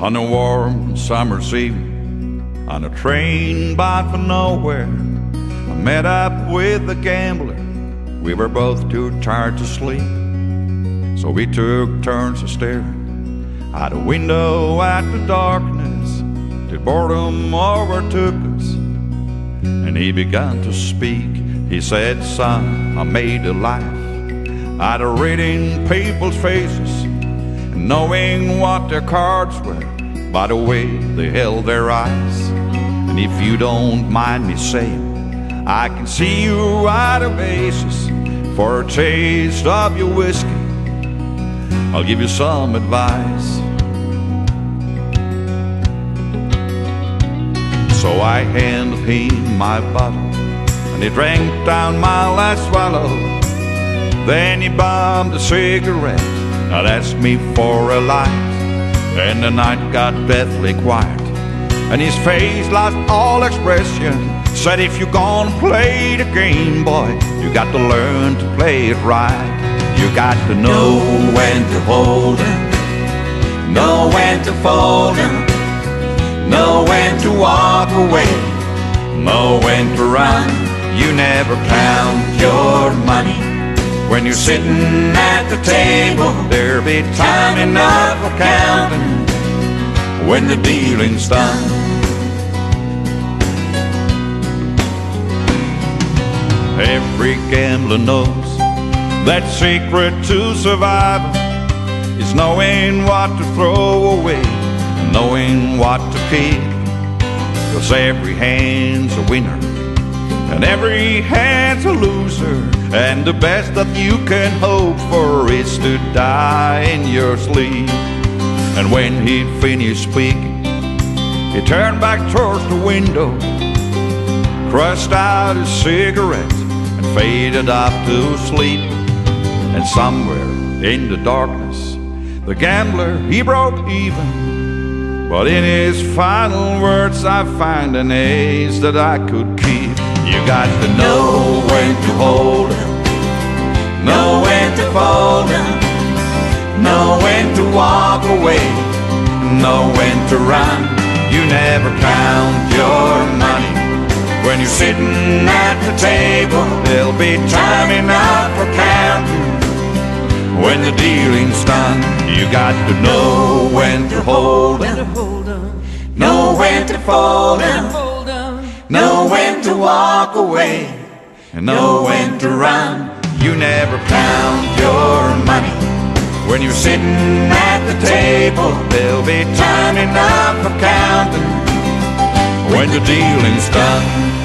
On a warm summer's evening, on a train bound for nowhere, I met up with a gambler. We were both too tired to sleep, so we took turns of staring out a window at the darkness till boredom overtook us. And he began to speak. He said, Son, I made a life out of reading people's faces knowing what their cards were by the way they held their eyes. And if you don't mind me saying, I can see you out of aces for a taste of your whiskey. I'll give you some advice. So I handed him my bottle, and he drank down my last swallow. Then he bummed a cigarette and asked me for a light. And the night got deathly quiet, and his face lost all expression. Said, if you're gonna play the game, boy, you got to learn to play it right. You got to know when to hold 'em, know when to fold fold 'em, know when to walk away, know when to run. You never count your money. When you're sitting at the table, there'll be time enough for counting when the dealing's done. Every gambler knows that secret to survival is knowing what to throw away, knowing what to keep. Cause every hand's a winner and every hand's a loser. And the best that you can hope for is to die in your sleep. And when he'd finished speaking, he turned back towards the window, crushed out his cigarette, and faded off to sleep. And somewhere in the darkness, the gambler he broke even. But in his final words, I find an ace that I could keep. You got to know when to hold 'em, know when to fold 'em, know when to walk away, know when to run. You never count your money when you're sitting at the table. There'll be time enough for counting when the dealing's done. You got to know when to hold 'em, know when to fold fold 'em. When to walk away and know when to run. You never count your money when you're sitting at the table. There'll be time enough for counting when the dealing's done.